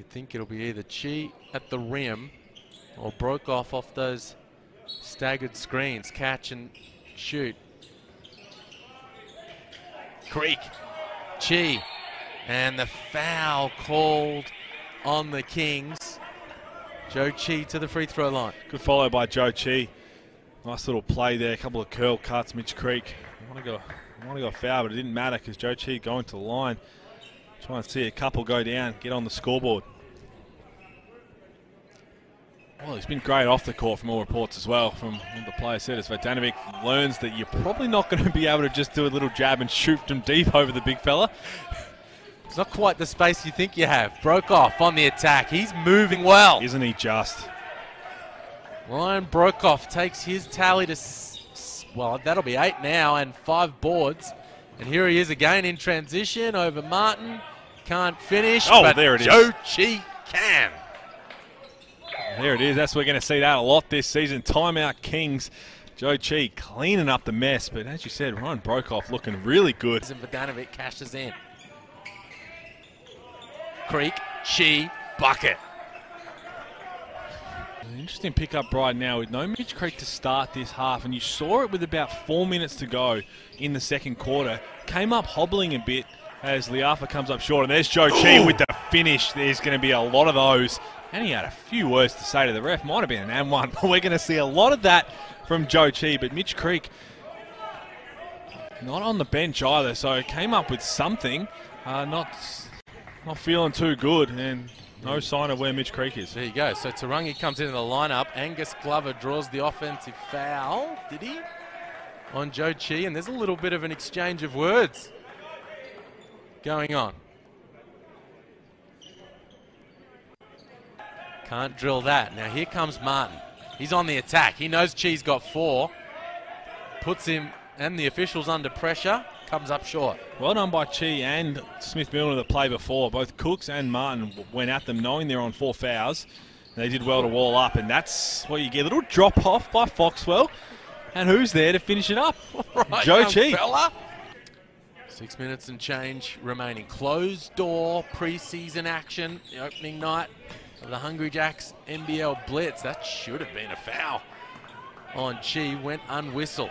You think it'll be either Qi at the rim or Broekhoff off those staggered screens. Catch and shoot. Creek. Qi. And the foul called on the Kings. Zhou Qi to the free throw line. Good follow by Zhou Qi. Nice little play there. A couple of curl cuts. Mitch Creek. I want to go. I want to go foul, but it didn't matter because Zhou Qi going to the line. Try and see a couple go down, get on the scoreboard. Well, he's been great off the court from all reports as well. From what the player said, as Vodanovich learns that you're probably not going to be able to just do a little jab and shoot from deep over the big fella. It's not quite the space you think you have. Broekhoff on the attack. He's moving well. Isn't he just? Ryan Broekhoff takes his tally to, well, that'll be eight now and five boards. And here he is again in transition over Martin. Can't finish. Oh, there it is. Zhou Qi can. There it is. That's we're going to see that a lot this season. Timeout Kings. Zhou Qi cleaning up the mess, but as you said, Ryan Broekhoff looking really good. And Vodanovich cashes in. Creek, Qi, bucket. An interesting pickup right now with no Mitch Creek to start this half, and you saw it with about four minutes to go in the second quarter. Came up hobbling a bit as Liafa comes up short, and there's Zhou Qi with the finish. There's going to be a lot of those. And he had a few words to say to the ref. Might have been an and one, but we're going to see a lot of that from Zhou Qi. But Mitch Creek not on the bench either, so came up with something. Uh, not not feeling too good, and no sign of where Mitch Creek is. There you go. So Te Rangi comes into the lineup. Angus Glover draws the offensive foul. Did he? On Zhou Qi, and there's a little bit of an exchange of words going on. Can't drill that. Now here comes Martin. He's on the attack. He knows Qi's got four. Puts him and the officials under pressure comes up short. Well done by Qi and Smith Milner the play before. Both Cooks and Martin went at them knowing they're on four fouls. They did well to wall up, and that's what you get. A little drop off by Foxwell. And who's there to finish it up? right, Zhou Qi. Fella. Six minutes and change remaining. Closed door preseason action. The opening night of the Hungry Jacks NBL Blitz. That should have been a foul on Qi. Went unwhistled.